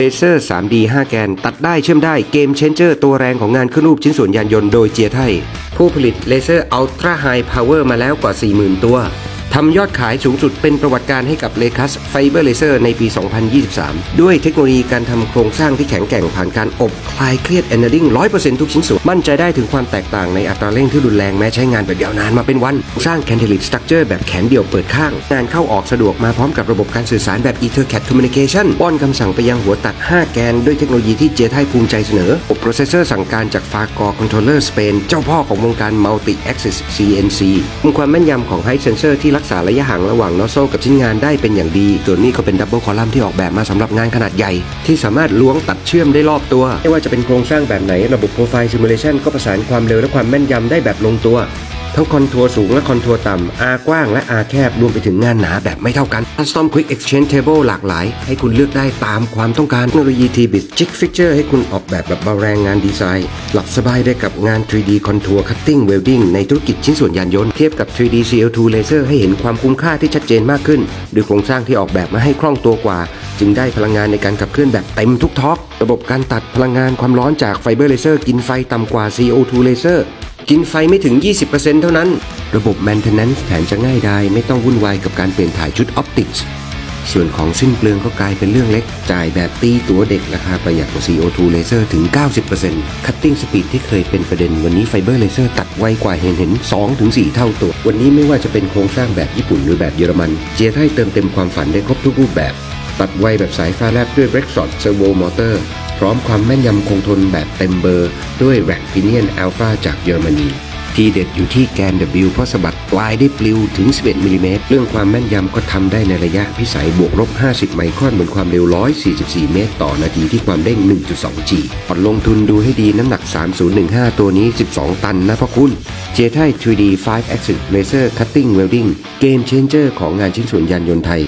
เลเซอร์ 3D 5 แกน ตัดได้เชื่อมได้ game changer ตัวแรงของงานขึ้นรูปชิ้นส่วนยานยนต์โดย JIATAI ผู้ผลิตเลเซอร์ ultra high power มาแล้วกว่า 40,000 ตัว ทำยอดขายสูงสุดเป็นประวัติการณ์ให้กับ Raycus fiber laser ในปี 2023 ด้วยเทคโนโลยีการทำโครงสร้างที่แข็งแกร่งผ่านการอบคลายเครียด annealing 100%ทุกชิ้นส่วน มั่นใจได้ถึงความแตกต่างในอัตราเร่งที่รุนแรงแม้ใช้งานแบบยาวนานมาเป็นวัน สร้างแคนเทลิ t สตั๊กเจอร์แบบแขนเดี่ยวเปิดข้าง งานเข้าออกสะดวกมาพร้อมกับระบบการสื่อสารแบบ Ethercat Communication ป้อนคำสั่งไปยังหัวตัด 5 แกน ด้วยเทคโนโลยีที่ JIATAI ภูมิใจเสนออบ processor สั่งการจาก Fagor controller สเปนเจ้าพ่อของวงการ Multi Axis CNC มีความแม่นยำของ Height Sensor ที่รักษาระยะห่างระหว่าง nozzle กับชิ้นงานได้เป็นอย่างดีส่วนนี้ก็เป็น double column ที่ออกแบบมาสำหรับงานขนาดใหญ่ ที่สามารถล้วงตัดเชื่อมได้รอบตัว ไม่ว่าจะเป็นโครงสร้างแบบไหนระบบ profile simulation ก็ประสานความเร็วและความแม่นยำได้แบบลงตัว ทั้ง contour สูงและ contour ต่ำ R กว้างและ R แคบรวมไปถึงงานหนาแบบไม่เท่ากัน Custom Quick Exchange Table หลากหลาย ให้คุณเลือกได้ตามความต้องการเทคโนโลยี T-Bit Jig Fixture ให้คุณออกแบบแบบเบาแรงงานดีไซน์ หลับสบายได้กับงาน 3D Contour Cutting Welding ในธุรกิจชิ้นส่วนยานยนต์เทียบกับ 3D CO2 Laser ให้เห็นความคุ้มค่าที่ชัดเจนมากขึ้นด้วยโครงสร้างที่ออกแบบมาให้คล่องตัวกว่า จึงได้พลังงานในการขับเคลื่อนแบบเต็มทุกท็อประบบการตัดพลังงานความร้อนจาก fiber laser กินไฟต่ำกว่า CO2 Laser กินไฟไม่ถึง 20%เท่านั้น ระบบ Maintenance แถมจะง่ายดายไม่ต้องวุ่นวายกับการเปลี่ยนถ่ายชุด optics ส่วนของสิ้นเปลืองก็กลายเป็นเรื่องเล็ก จ่ายแบบตีตั๋วเด็กราคาประหยัดกว่า CO2 Laser ถึง 90% Cutting Speed ที่เคยเป็นประเด็นวันนี้ fiber laser ตัดไวกว่าเห็นเห็น 2-4 เท่าตัว วันนี้ไม่ว่าจะเป็นโครงสร้างแบบญี่ปุ่นหรือแบบเยอรมัน เจียไทยเติมเต็มความฝันได้ครบทุกรูปแบบ ตัดไวแบบสายฟ้าแลบด้วย Rexroth Servo Motor พร้อมความแม่นยำคงทนแบบเต็มเบอร์ ด้วย Rack Pinion Alpha จากเยอรมนีทีเด็ดอยู่ที่แกน W เพราะสะบัดปลายได้ปลิวถึง 11มิลิเมตร เรื่องความแม่นยำก็ทำได้ในระยะพิสัยบวกลบ 50 ไมครอนบนความเร็ว 144 เมตร ต่อนาทีที่ความเร่ง1.2 G ผ่อนลงทุนดูให้ดีน้ำหนัก 3015 ตัวนี้ 12 ตันนะพ่อคุณ เจไท 3D 5 Axis Laser Cutting Welding Game Changer ของงานชิ้นส่วนยานยนต์ไทย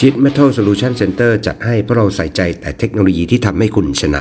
ชิด Metal Solution Center จัดให้เพราะเราใส่ใจแต่เทคโนโลยีที่ทำให้คุณชนะ